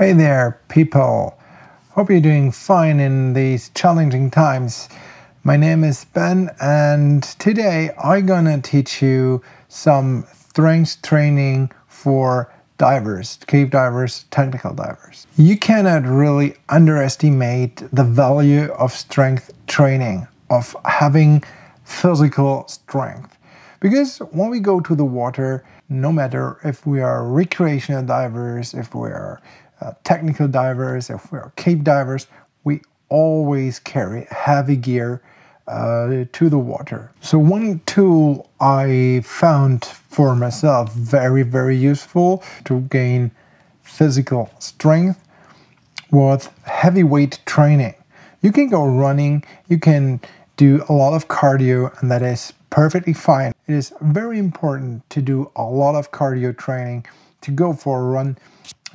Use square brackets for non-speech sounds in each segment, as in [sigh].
Hey there, people. Hope you're doing fine in these challenging times. My name is Ben, and today I'm gonna teach you some strength training for divers, cave divers, technical divers. You cannot really underestimate the value of strength training, of having physical strength. Because when we go to the water, no matter if we are recreational divers, if we are uh, technical divers, if we're cave divers, we always carry heavy gear uh, to the water. So one tool I found for myself very, very useful to gain physical strength was heavyweight training. You can go running, you can do a lot of cardio, and that is perfectly fine. It is very important to do a lot of cardio training, to go for a run,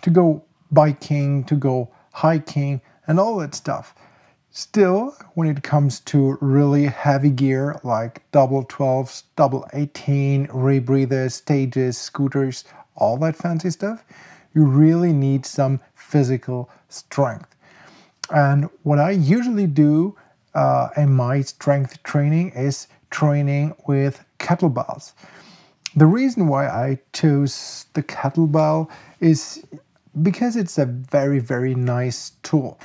to go biking, to go hiking, and all that stuff. Still, when it comes to really heavy gear like double 12s, double 18, rebreathers, stages, scooters, all that fancy stuff, you really need some physical strength. And what I usually do uh, in my strength training is training with kettlebells. The reason why I chose the kettlebell is because it's a very, very nice tool.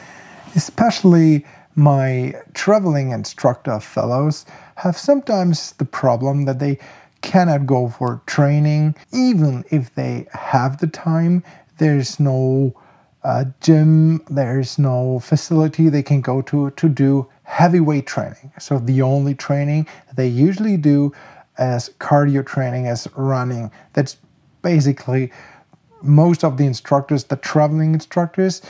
Especially my traveling instructor fellows have sometimes the problem that they cannot go for training, even if they have the time. There's no uh, gym, there's no facility they can go to to do heavyweight training. So the only training they usually do as cardio training, as running, that's basically most of the instructors, the traveling instructors,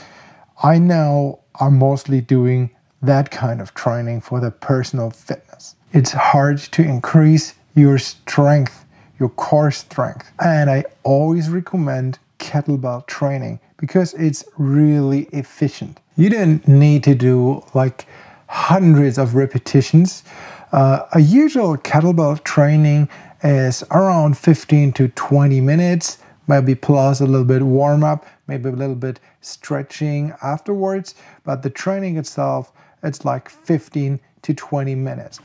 I know are mostly doing that kind of training for the personal fitness. It's hard to increase your strength, your core strength. And I always recommend kettlebell training because it's really efficient. You don't need to do like hundreds of repetitions. Uh, a usual kettlebell training is around 15 to 20 minutes maybe plus a little bit warm up, maybe a little bit stretching afterwards. But the training itself, it's like 15 to 20 minutes.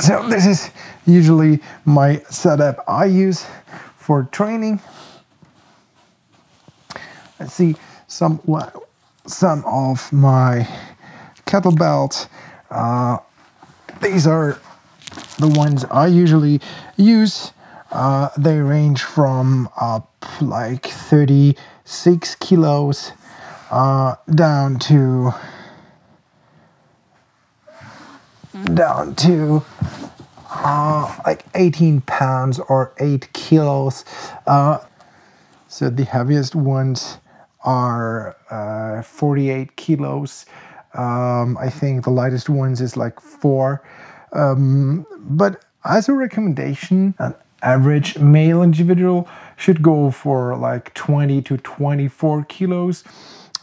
So this is usually my setup I use for training. Let's see some some of my kettlebells. Uh, these are the ones I usually use. Uh, they range from up like 36 kilos uh, down to down to uh, like 18 pounds or 8 kilos. Uh, so the heaviest ones are uh, 48 kilos. Um, I think the lightest ones is like 4. Um, but as a recommendation, an average male individual should go for like 20 to 24 kilos.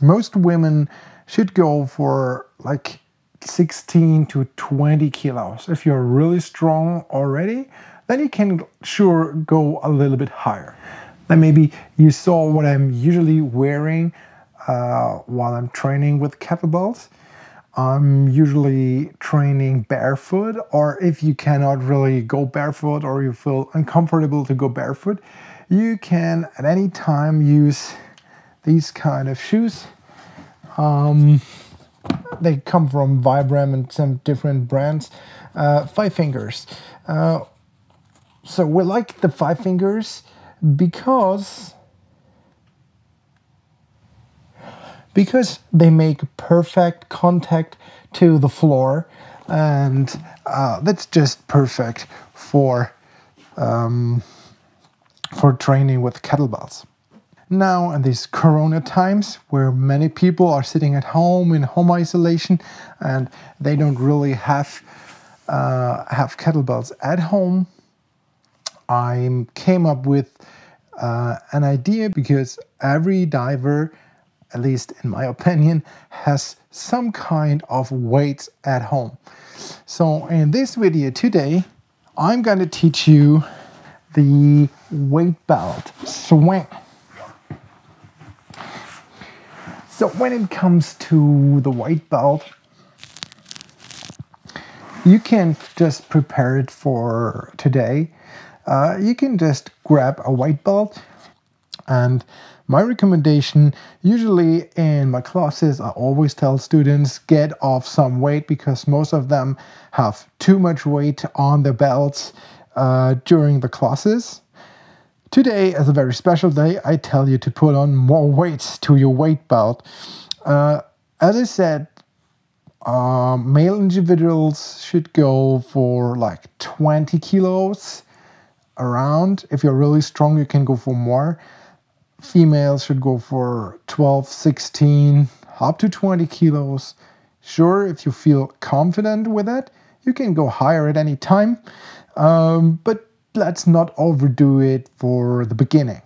Most women should go for like 16 to 20 kilos. If you're really strong already, then you can sure go a little bit higher. Then maybe you saw what I'm usually wearing uh, while I'm training with kettlebells. I'm usually training barefoot, or if you cannot really go barefoot or you feel uncomfortable to go barefoot, you can at any time use these kind of shoes. Um, they come from Vibram and some different brands. Uh, five fingers. Uh, so we like the five fingers because because they make perfect contact to the floor and uh, that's just perfect for um, for training with kettlebells. Now, in these corona times where many people are sitting at home in home isolation and they don't really have uh, have kettlebells at home, I came up with uh, an idea because every diver, at least in my opinion, has some kind of weights at home. So in this video today, I'm going to teach you the weight belt swing. So when it comes to the weight belt, you can just prepare it for today. Uh, you can just grab a white belt and my recommendation usually in my classes i always tell students get off some weight because most of them have too much weight on their belts uh, during the classes. Today is a very special day i tell you to put on more weights to your weight belt. Uh, as i said uh, male individuals should go for like 20 kilos around. If you're really strong you can go for more females should go for 12, 16, up to 20 kilos. Sure, if you feel confident with it, you can go higher at any time, um, but let's not overdo it for the beginning.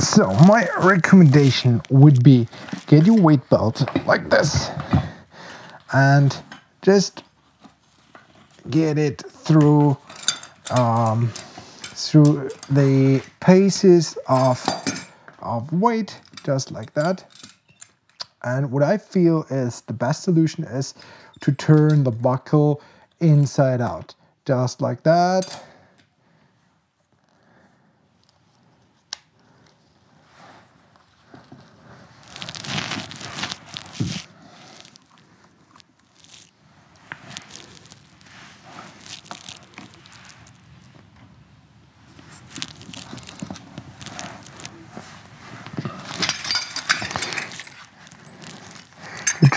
So, my recommendation would be get your weight belt like this and just get it through um, through the paces of, of weight, just like that. And what I feel is the best solution is to turn the buckle inside out, just like that.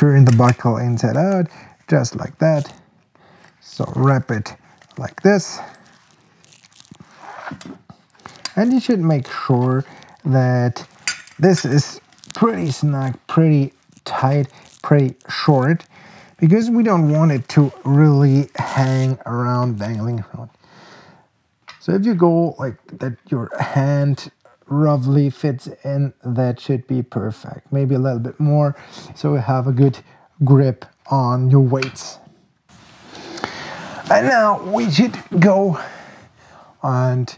Turn the buckle inside out just like that. So wrap it like this. And you should make sure that this is pretty snug pretty tight pretty short because we don't want it to really hang around dangling. So if you go like that your hand roughly fits in, that should be perfect. Maybe a little bit more so you have a good grip on your weights. And now we should go and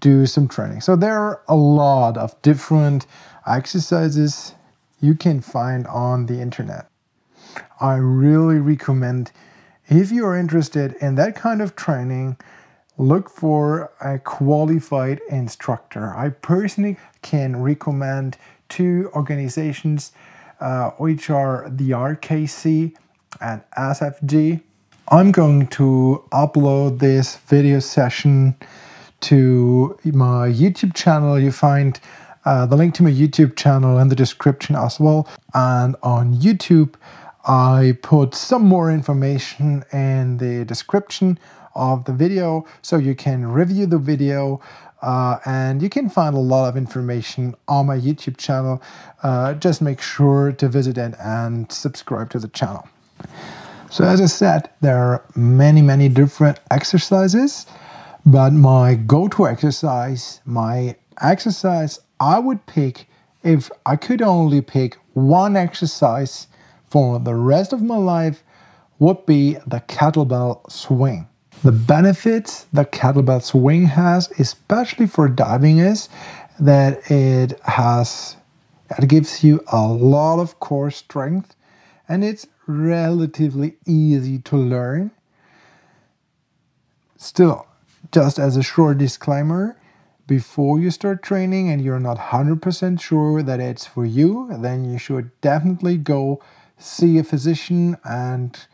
do some training. So there are a lot of different exercises you can find on the internet. I really recommend if you are interested in that kind of training look for a qualified instructor. I personally can recommend two organizations, uh, which are the RKC and SFG. I'm going to upload this video session to my YouTube channel. You find uh, the link to my YouTube channel in the description as well. And on YouTube, I put some more information in the description of the video so you can review the video uh, and you can find a lot of information on my YouTube channel. Uh, just make sure to visit it and subscribe to the channel. So as I said, there are many, many different exercises, but my go-to exercise, my exercise I would pick if I could only pick one exercise for the rest of my life would be the kettlebell swing. The benefits that kettlebell swing has, especially for diving, is that it has it gives you a lot of core strength and it's relatively easy to learn. Still, just as a short disclaimer, before you start training and you're not 100% sure that it's for you, then you should definitely go see a physician and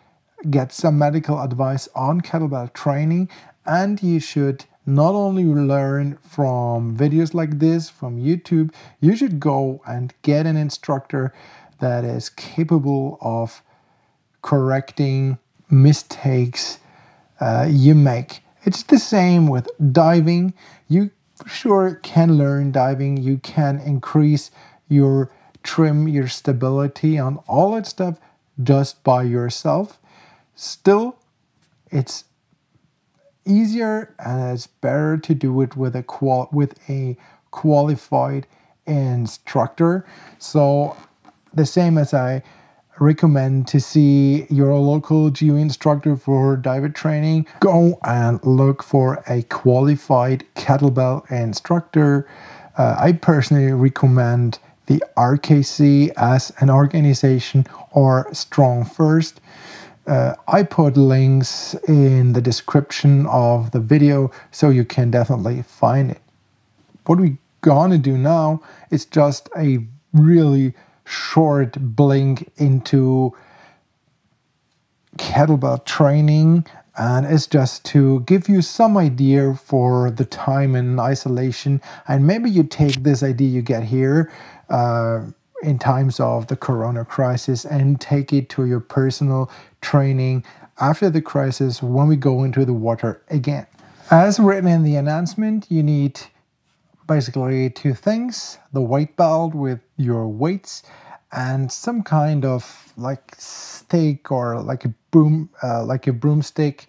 get some medical advice on kettlebell training and you should not only learn from videos like this from YouTube, you should go and get an instructor that is capable of correcting mistakes uh, you make. It's the same with diving. You sure can learn diving, you can increase your trim, your stability, on all that stuff just by yourself. Still, it's easier and it's better to do it with a qual with a qualified instructor. So the same as I recommend to see your local GUE instructor for diver training. Go and look for a qualified kettlebell instructor. Uh, I personally recommend the RKC as an organization or Strong First. Uh, I put links in the description of the video so you can definitely find it. What we gonna do now is just a really short blink into kettlebell training and it's just to give you some idea for the time in isolation and maybe you take this idea you get here uh, in times of the corona crisis and take it to your personal training after the crisis when we go into the water again. As written in the announcement you need basically two things the weight belt with your weights and some kind of like stick or like a boom uh, like a broomstick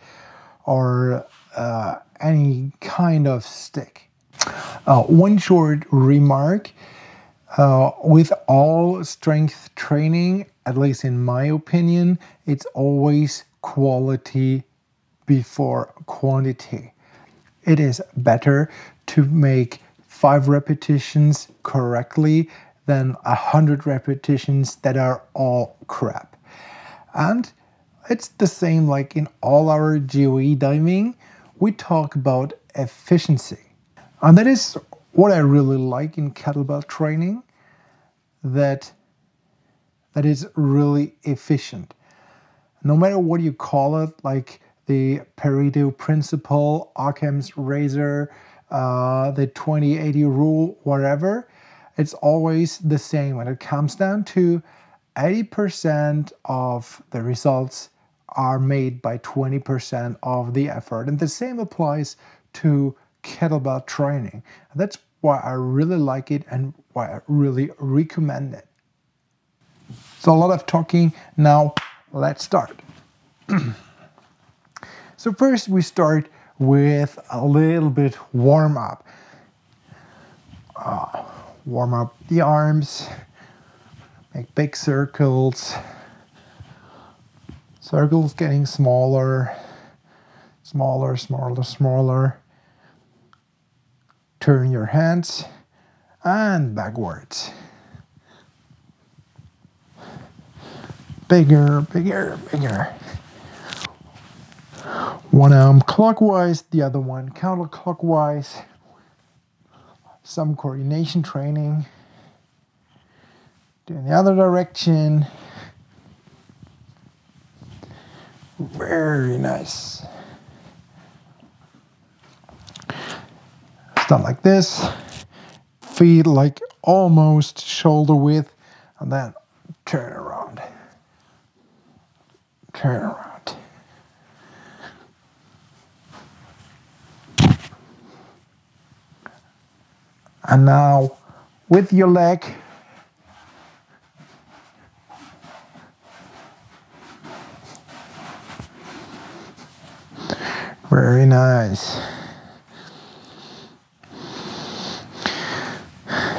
or uh, any kind of stick. Uh, one short remark uh, with all strength training at least in my opinion it's always quality before quantity it is better to make five repetitions correctly than a hundred repetitions that are all crap. And it's the same like in all our GUE diving, we talk about efficiency. And that is what I really like in kettlebell training, that that is really efficient. No matter what you call it, like the Pareto principle, Occam's razor, uh, the 2080 rule, whatever, it's always the same. When it comes down to 80% of the results are made by 20% of the effort. And the same applies to kettlebell training. That's why I really like it and why I really recommend it. So, a lot of talking. Now, let's start. [clears throat] so, first, we start with a little bit warm up. Uh, warm up the arms, make big circles. Circles getting smaller, smaller, smaller, smaller. Turn your hands and backwards. Bigger, bigger, bigger one arm clockwise, the other one counterclockwise. Some coordination training. In the other direction. Very nice. Done like this. Feet like almost shoulder width, and then turn around. Turn around. And now with your leg, very nice.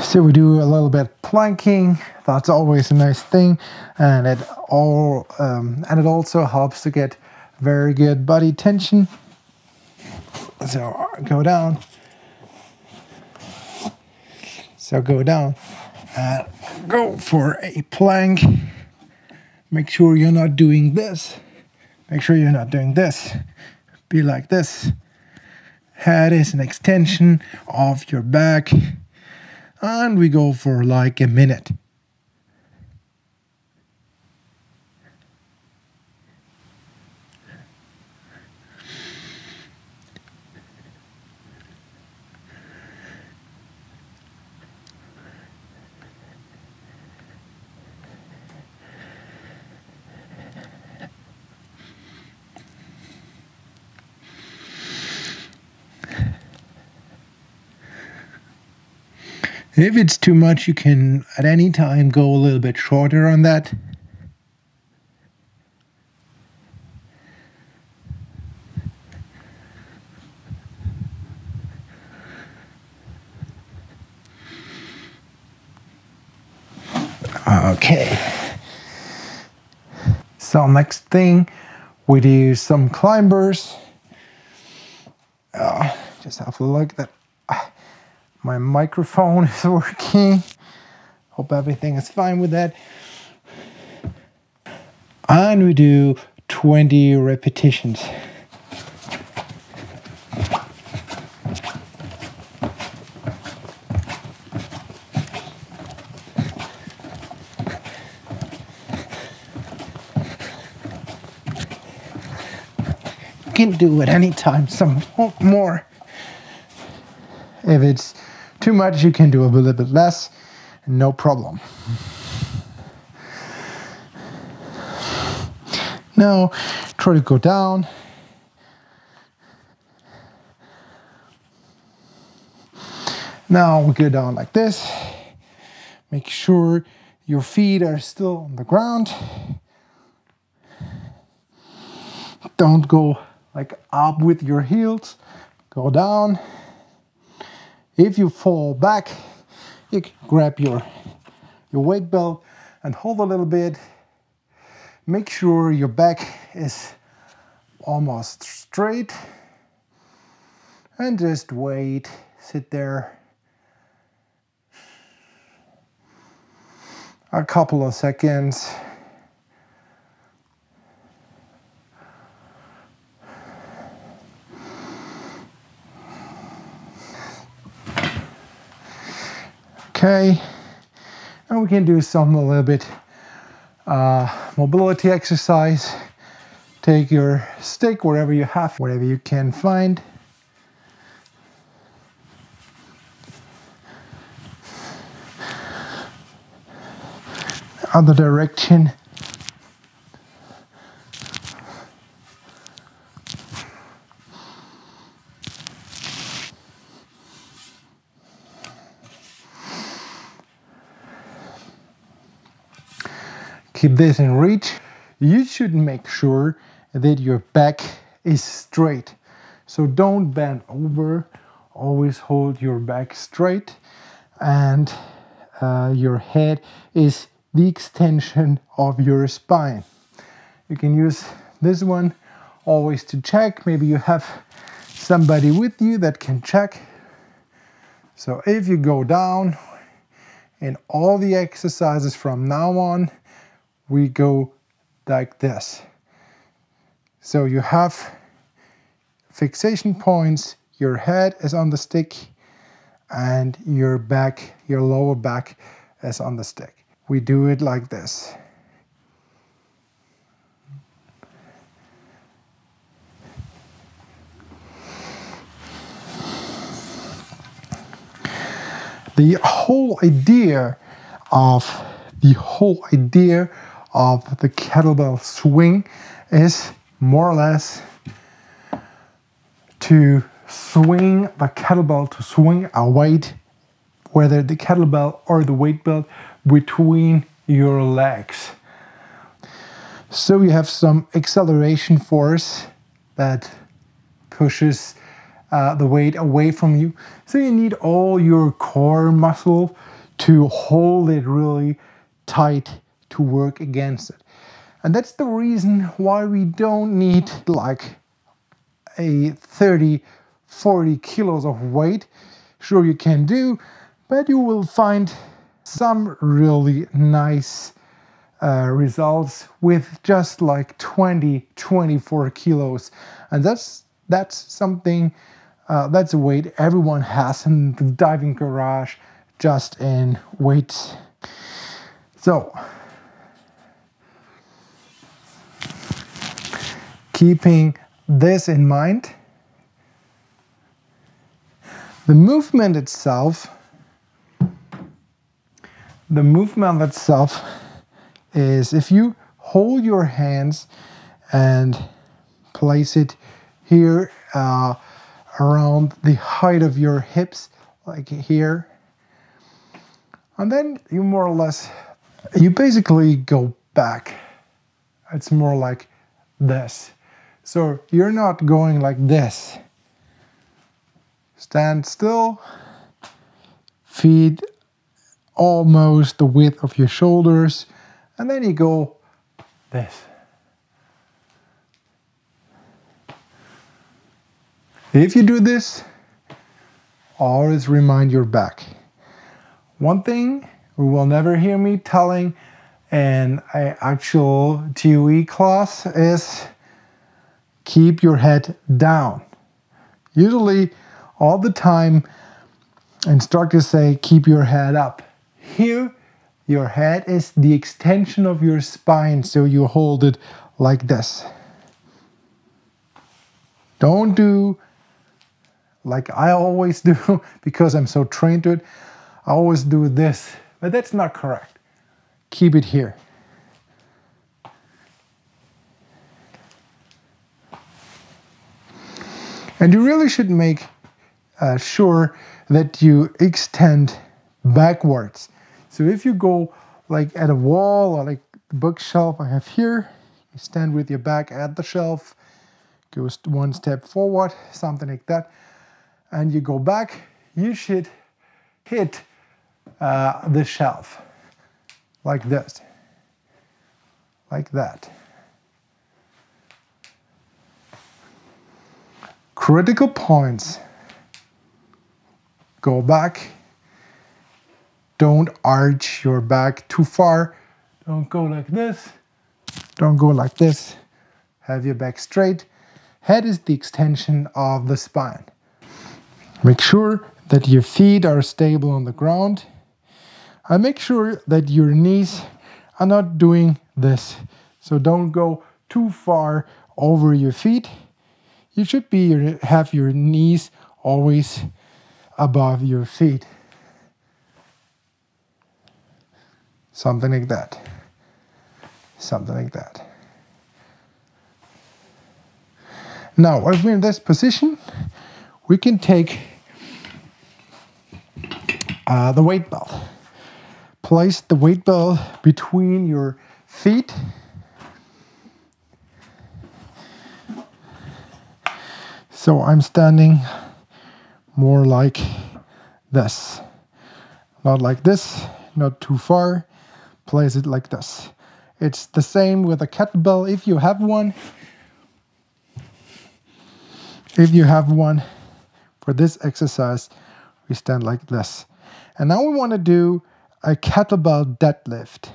So we do a little bit planking. That's always a nice thing, and it all um, and it also helps to get very good body tension. So go down. So go down and go for a plank. Make sure you're not doing this. Make sure you're not doing this. Be like this. Head is an extension of your back. And we go for like a minute. If it's too much, you can at any time go a little bit shorter on that. Okay. So next thing, we do some climbers. Uh, just have a look at that my microphone [laughs] is working. Hope everything is fine with that. And we do 20 repetitions. can do it anytime some [laughs] more. If it's too much, you can do a little bit less, no problem. Now, try to go down. Now we go down like this. Make sure your feet are still on the ground. Don't go like up with your heels, go down. If you fall back, you grab your, your weight belt and hold a little bit. Make sure your back is almost straight and just wait, sit there a couple of seconds. Okay, and we can do some a little bit uh, mobility exercise. Take your stick wherever you have, whatever you can find. Other direction. This in reach, you should make sure that your back is straight. So don't bend over, always hold your back straight and uh, your head is the extension of your spine. You can use this one always to check. Maybe you have somebody with you that can check. So if you go down in all the exercises from now on, we go like this. So you have fixation points, your head is on the stick and your back, your lower back is on the stick. We do it like this. The whole idea of the whole idea of the kettlebell swing is more or less to swing the kettlebell to swing a weight whether the kettlebell or the weight belt between your legs. So you have some acceleration force that pushes uh, the weight away from you. So you need all your core muscle to hold it really tight to work against it. And that's the reason why we don't need like a 30, 40 kilos of weight. Sure, you can do, but you will find some really nice uh, results with just like 20, 24 kilos. And that's, that's something, uh, that's a weight everyone has in the diving garage just in weights. So keeping this in mind, the movement itself, the movement itself is if you hold your hands and place it here uh, around the height of your hips, like here, and then you more or less, you basically go back. It's more like this. So you're not going like this. Stand still, feet almost the width of your shoulders, and then you go this. If you do this, always remind your back. One thing you will never hear me telling in an actual GUE class is keep your head down. Usually, all the time, instructors say keep your head up. Here, your head is the extension of your spine, so you hold it like this. Don't do like I always [laughs] do because I'm so trained to it. I always do this, but that's not correct. Keep it here. And you really should make uh, sure that you extend backwards. So if you go like at a wall or like the bookshelf I have here, you stand with your back at the shelf, go one step forward, something like that, and you go back, you should hit uh, the shelf like this, like that. Critical points. Go back. Don't arch your back too far. Don't go like this. Don't go like this. Have your back straight. Head is the extension of the spine. Make sure that your feet are stable on the ground. And make sure that your knees are not doing this. So don't go too far over your feet. You should be have your knees always above your feet. Something like that. Something like that. Now, if we're in this position, we can take uh, the weight belt. Place the weight belt between your feet. So I'm standing more like this. Not like this, not too far. Place it like this. It's the same with a kettlebell if you have one. If you have one, for this exercise, we stand like this. And now we want to do a kettlebell deadlift.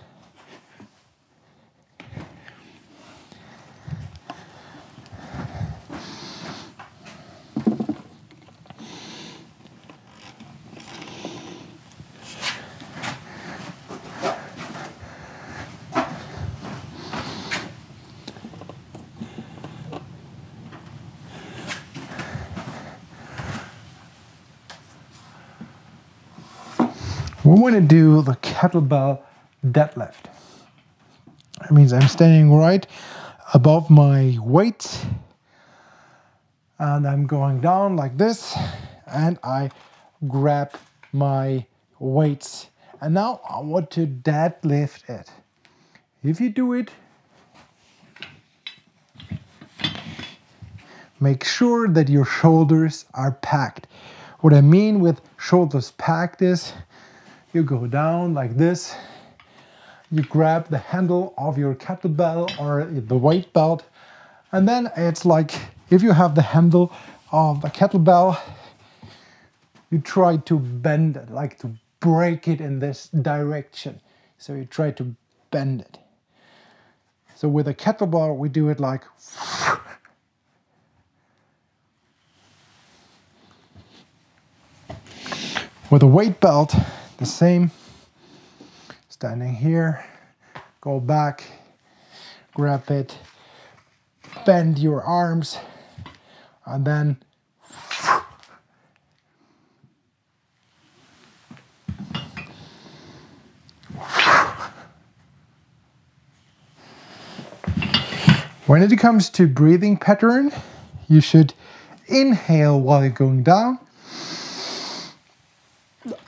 we want to do the kettlebell deadlift. That means I'm standing right above my weight and I'm going down like this and I grab my weights and now I want to deadlift it. If you do it, make sure that your shoulders are packed. What I mean with shoulders packed is you go down like this. You grab the handle of your kettlebell or the weight belt. And then it's like if you have the handle of the kettlebell, you try to bend it, like to break it in this direction. So you try to bend it. So with a kettlebell, we do it like with a weight belt, the same. Standing here, go back, grab it, bend your arms, and then When it comes to breathing pattern, you should inhale while you're going down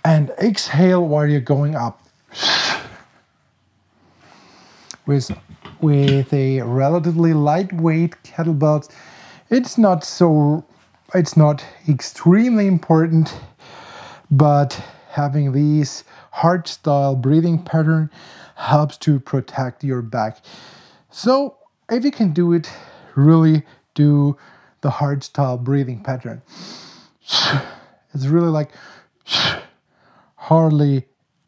and exhale while you're going up. With, with a relatively lightweight kettlebell, it's not so, it's not extremely important, but having these hard style breathing pattern helps to protect your back. So if you can do it, really do the hard style breathing pattern. It's really like hardly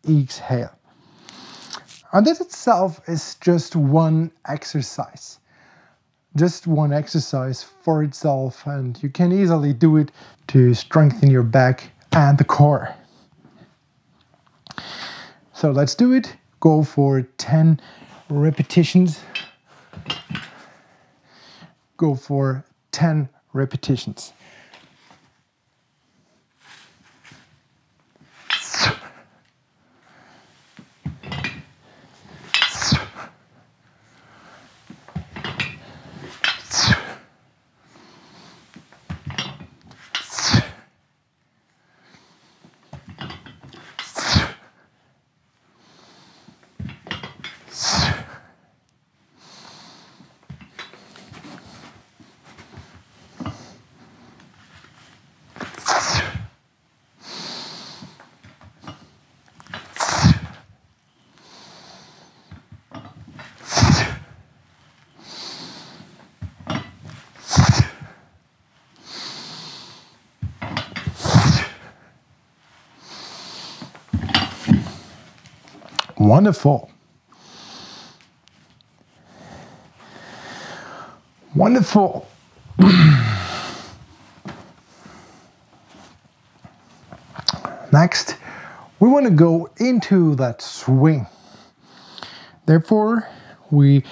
exhale. And this itself is just one exercise. Just one exercise for itself, and you can easily do it to strengthen your back and the core. So let's do it. Go for 10 repetitions. Go for 10 repetitions. Wonderful. Wonderful. [clears throat] Next, we want to go into that swing. Therefore, we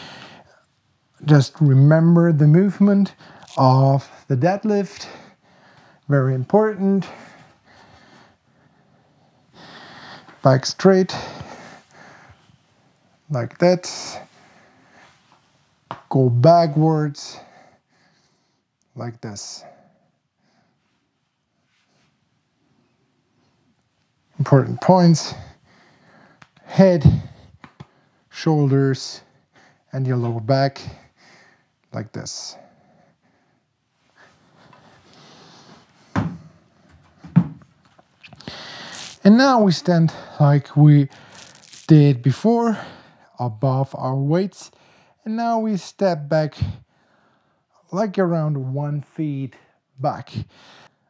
just remember the movement of the deadlift. Very important. Back straight like that. Go backwards like this. Important points head, shoulders, and your lower back like this. And now we stand like we did before above our weights. And now we step back like around one feet back.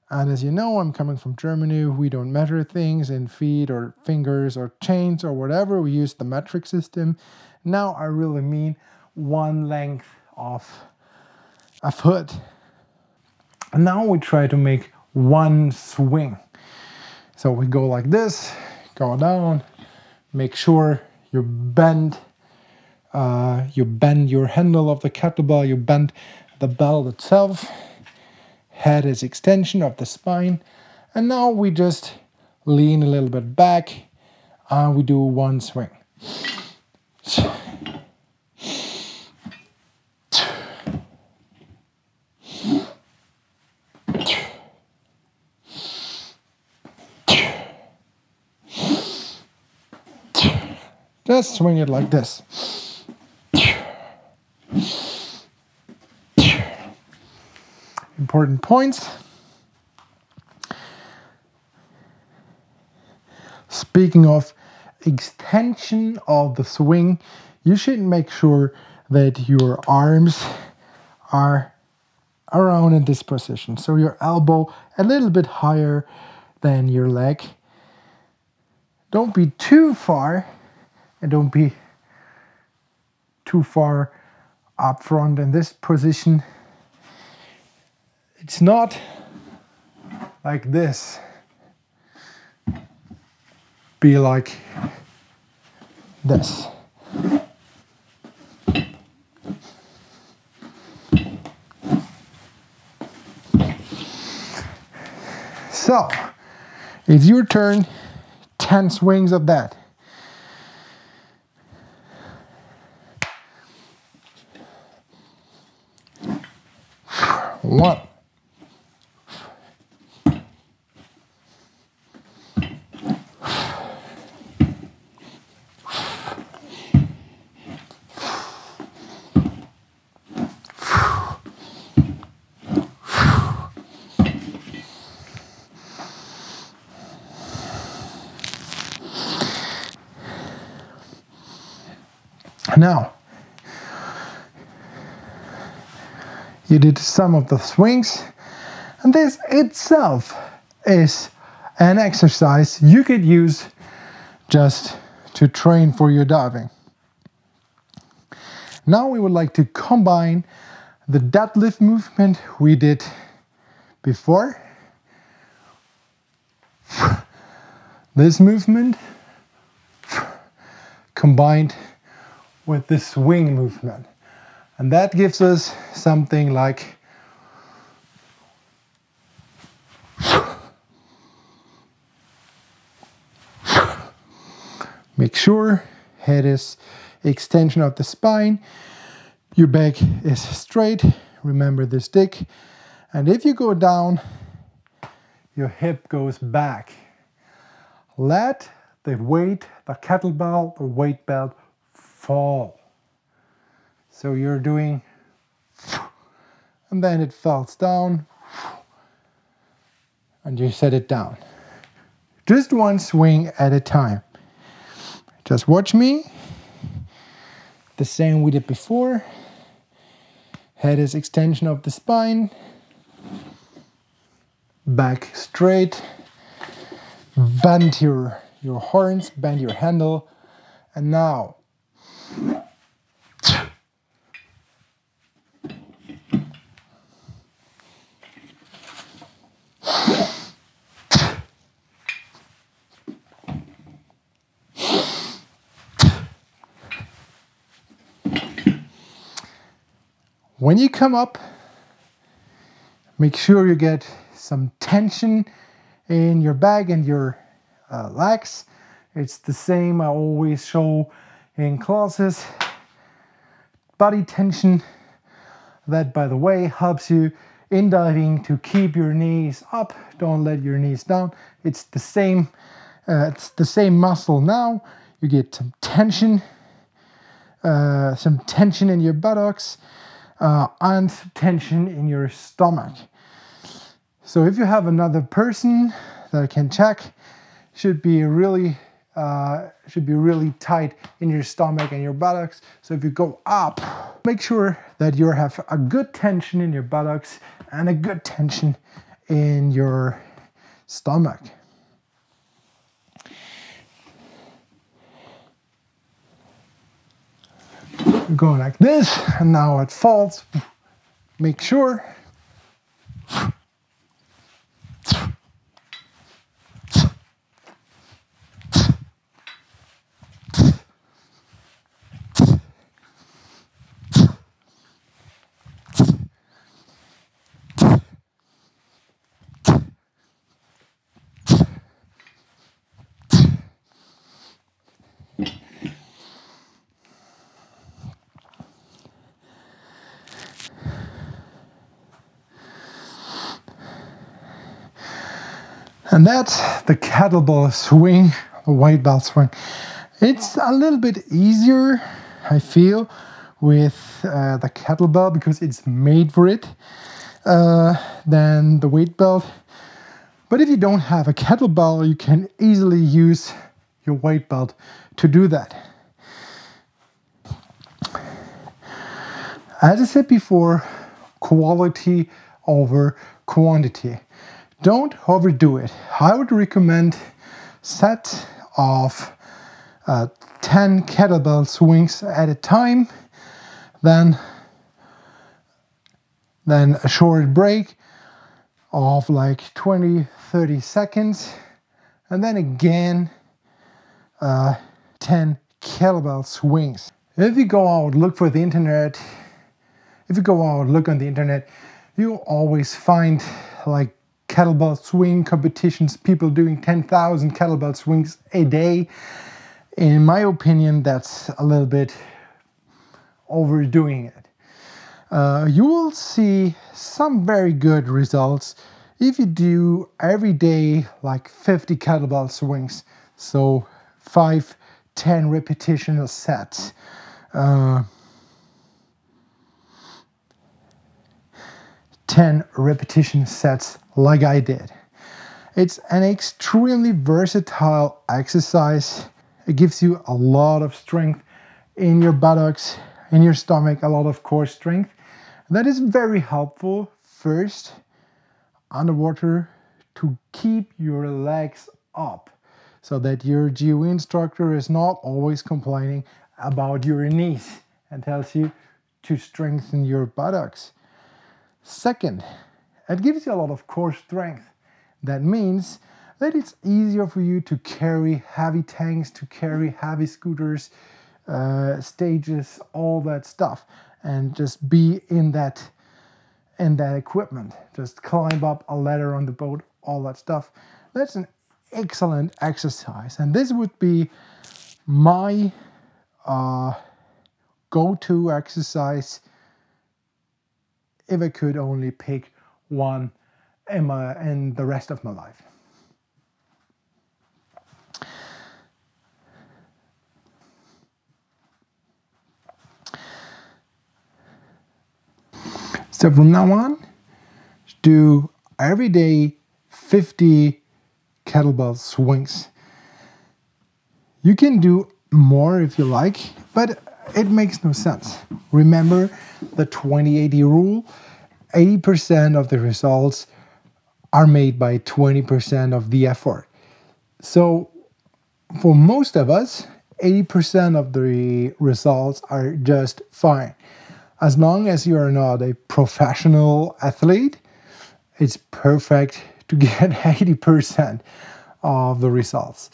And as you know, I'm coming from Germany. We don't measure things in feet or fingers or chains or whatever. We use the metric system. Now I really mean one length of a foot. And now we try to make one swing. So we go like this, go down, make sure you bend uh, you bend your handle of the kettlebell, you bend the belt itself, head is extension of the spine, and now we just lean a little bit back and we do one swing. Swing it like this. Important points. Speaking of extension of the swing, you should make sure that your arms are around in this position. So your elbow a little bit higher than your leg. Don't be too far and don't be too far up front in this position. It's not like this. Be like this. So, it's your turn. 10 swings of that. One. Now, You did some of the swings, and this itself is an exercise you could use just to train for your diving. Now we would like to combine the deadlift movement we did before. [laughs] This movement [laughs] combined with the swing movement. And that gives us something like Make sure head is extension of the spine. Your back is straight. Remember this stick. And if you go down, your hip goes back. Let the weight, the kettlebell, the weight belt fall. So you're doing, and then it falls down, and you set it down. Just one swing at a time. Just watch me. The same we did before. Head is extension of the spine. Back straight. Bend your, your horns, bend your handle. And now When you come up, make sure you get some tension in your back and your uh, legs. It's the same I always show in classes. Body tension, that by the way helps you in diving to keep your knees up. Don't let your knees down. It's the same, uh, it's the same muscle now. You get some tension, uh, some tension in your buttocks uh, and tension in your stomach. So if you have another person that can check, should be really uh, should be really tight in your stomach and your buttocks. So if you go up, make sure that you have a good tension in your buttocks and a good tension in your stomach. You're like this, and now it falls. Make sure. And that's the kettlebell swing, the weight belt swing. It's a little bit easier, I feel, with uh, the kettlebell because it's made for it uh, than the weight belt. But if you don't have a kettlebell, you can easily use your weight belt to do that. As I said before, quality over quantity. Don't overdo it. I would recommend set of uh, 10 kettlebell swings at a time, then, then a short break of like 20 30 seconds, and then again uh, 10 kettlebell swings. If you go out, look for the internet, if you go out, look on the internet, you always find like kettlebell swing competitions, people doing 10,000 kettlebell swings a day. In my opinion, that's a little bit overdoing it. Uh, you will see some very good results if you do every day like 50 kettlebell swings. So 5, 10 repetition sets. Uh, 10 repetition sets like I did. It's an extremely versatile exercise. It gives you a lot of strength in your buttocks, in your stomach, a lot of core strength. That is very helpful first underwater to keep your legs up so that your GUE instructor is not always complaining about your knees and tells you to strengthen your buttocks. Second, it gives you a lot of core strength. That means that it's easier for you to carry heavy tanks, to carry heavy scooters, uh, stages, all that stuff, and just be in that in that equipment. Just climb up a ladder on the boat, all that stuff. That's an excellent exercise, and this would be my uh, go-to exercise if I could only pick one in my in the rest of my life. So from now on, do every day 50 kettlebell swings. You can do more if you like, but it makes no sense. Remember the 2080 rule 80% of the results are made by 20% of the effort. So, for most of us, 80% of the results are just fine. As long as you are not a professional athlete, it's perfect to get [laughs] 80% of the results.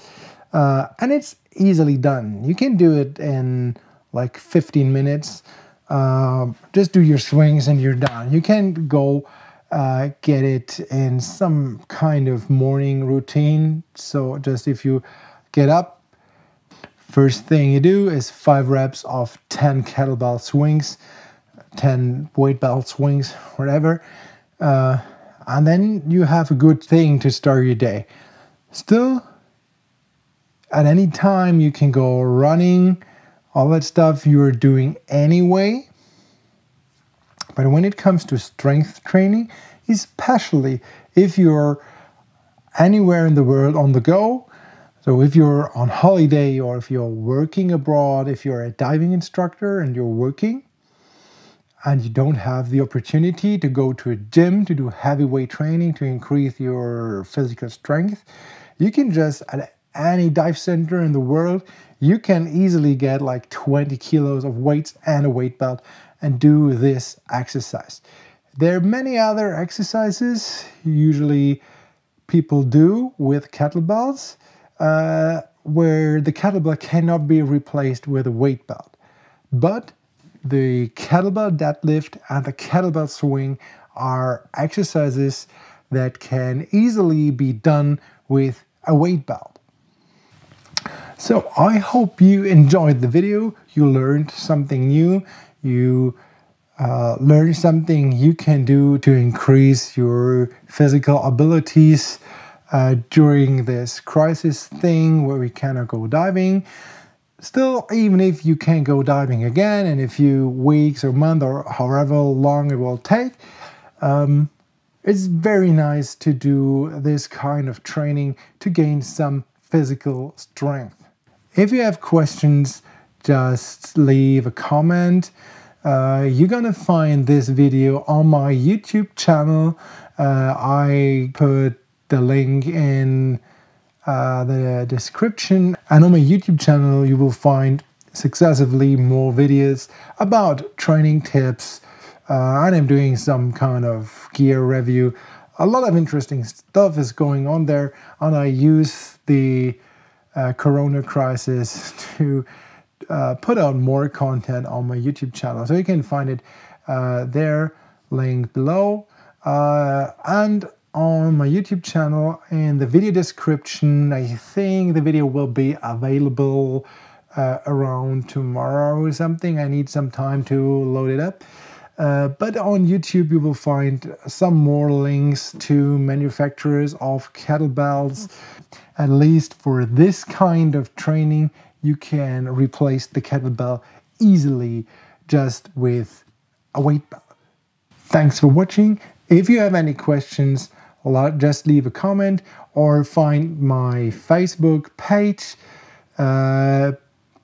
Uh, and it's easily done. You can do it in like 15 minutes. Uh, just do your swings and you're done. You can go uh, get it in some kind of morning routine. So just if you get up, first thing you do is five reps of 10 kettlebell swings, 10 weight belt swings, whatever. Uh, and then you have a good thing to start your day. Still, at any time you can go running, all that stuff you're doing anyway. But when it comes to strength training, especially if you're anywhere in the world on the go, so if you're on holiday or if you're working abroad, if you're a diving instructor and you're working and you don't have the opportunity to go to a gym to do heavyweight training to increase your physical strength, you can just at any dive center in the world, you can easily get like 20 kilos of weights and a weight belt and do this exercise. There are many other exercises usually people do with kettlebells uh, where the kettlebell cannot be replaced with a weight belt. But the kettlebell deadlift and the kettlebell swing are exercises that can easily be done with a weight belt. So I hope you enjoyed the video, you learned something new, you uh, learned something you can do to increase your physical abilities uh, during this crisis thing where we cannot go diving. Still, even if you can't go diving again in a few weeks or month or however long it will take, um, it's very nice to do this kind of training to gain some physical strength. If you have questions, just leave a comment. Uh, you're gonna find this video on my YouTube channel. Uh, I put the link in uh, the description, and on my YouTube channel, you will find successively more videos about training tips. Uh, and I'm doing some kind of gear review. A lot of interesting stuff is going on there, and I use the uh, corona crisis [laughs] to uh, put out more content on my YouTube channel. So you can find it uh, there, link below. Uh, and on my YouTube channel in the video description, I think the video will be available uh, around tomorrow or something. I need some time to load it up. Uh, but on YouTube, you will find some more links to manufacturers of kettlebells. At least for this kind of training, you can replace the kettlebell easily just with a weight belt. Thanks for watching. If you have any questions, just leave a comment or find my Facebook page. Uh,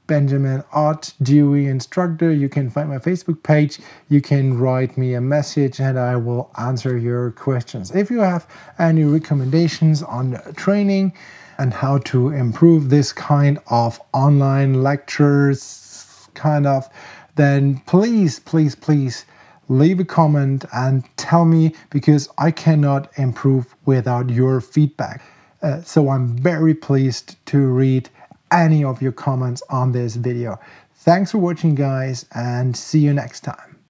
Benjamin Ott, GUE Instructor. You can find my Facebook page. You can write me a message and I will answer your questions. If you have any recommendations on training and how to improve this kind of online lectures, kind of, then please, please, please leave a comment and tell me because I cannot improve without your feedback. Uh, so I'm very pleased to read any of your comments on this video. Thanks for watching guys and see you next time.